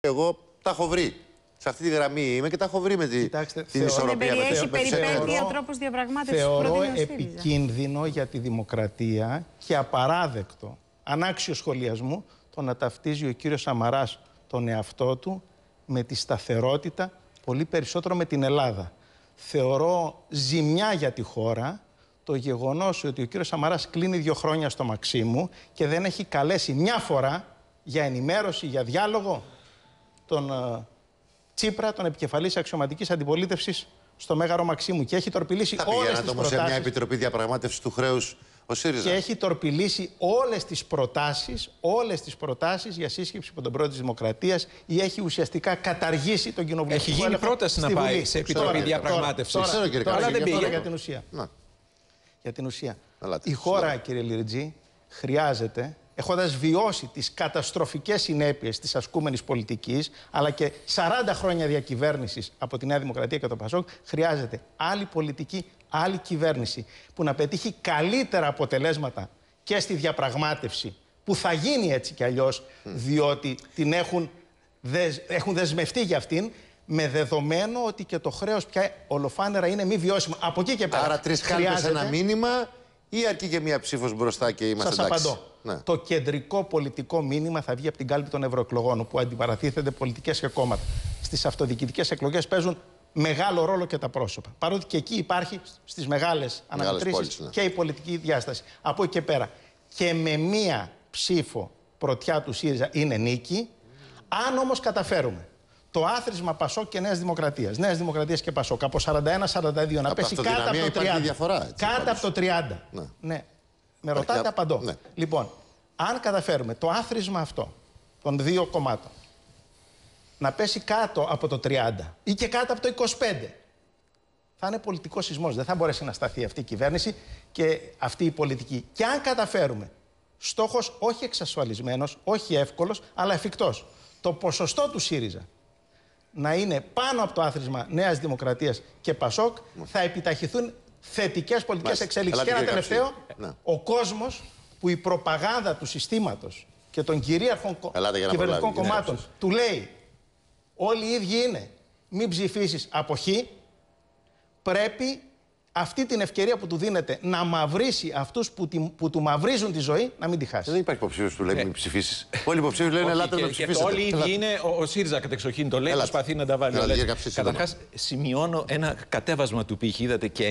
Εγώ τα έχω βρει. Σε αυτή τη γραμμή είμαι και τα έχω βρει με τη, Κοιτάξτε, την θεωρώ- ισορροπία. Δεν με περιέχει τις- με τις περιπέτεια εταιρείες. Θεωρώ- τρόπος διαπραγμάτευσης που Θεωρώ προτείνει ο ΣΥΡΙΖΑ. επικίνδυνο για τη δημοκρατία και απαράδεκτο, ανάξιο σχολιασμού, το να ταυτίζει ο κύριος Σαμαράς τον εαυτό του με τη σταθερότητα, πολύ περισσότερο με την Ελλάδα. Θεωρώ ζημιά για τη χώρα το γεγονός ότι ο κύριος Σαμαράς κλείνει δύο χρόνια στο Μαξίμου και δεν έχει καλέσει μια φορά για ενημέρωση, για διάλογο τον ε, Τσίπρα, τον επικεφαλής αξιωματικής αντιπολίτευσης στο Μέγαρο Μαξίμου και έχει τορπιλήσει Θα όλες πηγαίνατε τις όμως σε μια προτάσεις επιτροπή διαπραγμάτευσης του χρέους ο ΣΥΡΙΖΑ; και έχει τορπιλήσει όλες τις προτάσεις, όλες τις προτάσεις για σύσκεψη από τον πρόεδρο της Δημοκρατίας ή έχει ουσιαστικά καταργήσει τον κοινοβουλευτικό Έχει γίνει έλεγχο πρόταση να στη πάει Βουλή. σε επιτροπή Τώρα, διαπραγμάτευσης. τώρα, Ξέρω, κύριε τώρα, Καραγή, αλλά δεν γι' αυτό πήγε για λέω. την ουσία. Να. Για την ουσία. Ελάτε, Η χώρα, συζητάμε. κύριε Λιριτζή, χρειάζεται, έχοντας βιώσει τις καταστροφικές συνέπειες της ασκούμενης πολιτικής, αλλά και 40 χρόνια διακυβέρνησης από τη Νέα Δημοκρατία και το ΠΑΣΟΚ, χρειάζεται άλλη πολιτική, άλλη κυβέρνηση, που να πετύχει καλύτερα αποτελέσματα και στη διαπραγμάτευση, που θα γίνει έτσι κι αλλιώς, διότι την έχουν, δεσ- έχουν δεσμευτεί για αυτήν, με δεδομένο ότι και το χρέος πια ολοφάνερα είναι μη βιώσιμο. Από εκεί και πέρα. Άρα τρεις κάλπες χρειάζεται- ένα μήνυμα ή αρκεί και μία ψήφος μπροστά και είμαστε Σας εντάξει; απαντώ. Ναι. Το κεντρικό πολιτικό μήνυμα θα βγει από την κάλπη των ευρωεκλογών, όπου αντιπαρατίθενται πολιτικές και κόμματα. Στις αυτοδιοικητικές εκλογές παίζουν μεγάλο ρόλο και τα πρόσωπα. Παρότι και εκεί υπάρχει στις μεγάλες αναμετρήσεις πόλεις, ναι. και η πολιτική διάσταση. Από εκεί και πέρα. Και με μία ψήφο πρωτιά του ΣΥΡΙΖΑ είναι νίκη. Αν όμως καταφέρουμε το άθροισμα Πασόκ και Νέας Δημοκρατίας, Νέας Δημοκρατίας και Πασόκ από 41-42 να Από πέσει κάτω από αυτοδυναμία το 30. υπάρχει διαφορά, έτσι, κάτω πάντως. από το 30. Ναι. ναι. Με ρωτάτε, απαντώ. Ναι. Λοιπόν, αν καταφέρουμε το άθροισμα αυτό των δύο κομμάτων να πέσει κάτω από το 30 ή και κάτω από το 25, θα είναι πολιτικός σεισμός. Δεν θα μπορέσει να σταθεί αυτή η κυβέρνηση και αυτή η πολιτική. Και αν καταφέρουμε, στόχος όχι εξασφαλισμένος, όχι εύκολος, αλλά εφικτός. Το ποσοστό του ΣΥΡΙΖΑ να είναι πάνω από το άθροισμα Νέας Δημοκρατίας και Πασόκ, θα επιταχυθούν θετικές πολιτικές Μάλιστα. εξέλιξει. Και Ελάτε, ένα κύριε τελευταίο, Καψί. Ναι. ο κόσμος που η προπαγάνδα του συστήματος και των κυρίαρχων κο- Ελάτε για να κυβερνητικών προλάβει, κύριε κομμάτων του λέει όλοι οι ίδιοι είναι, μην ψηφίσεις αποχή, πρέπει αυτή την ευκαιρία που του δίνεται να μαυρίσει αυτούς που, τη- που του μαυρίζουν τη ζωή, να μην τη χάσει. Δεν υπάρχει υποψήφιος που λέει μην ψηφίσεις. Όλοι οι υποψήφοι λένε Όχι, ελάτε και, να και ψηφίσετε. όλοι οι ίδιοι Ελάτε. είναι. Ο, ο ΣΥΡΙΖΑ κατεξοχήν το λέει, Έλατε. προσπαθεί να τα βάλει Έλατε, όλα. κύριε Καψί, σύντομα. Καταρχάς, σημειώνω ένα κατέβασμα του π.χ. Είδατε και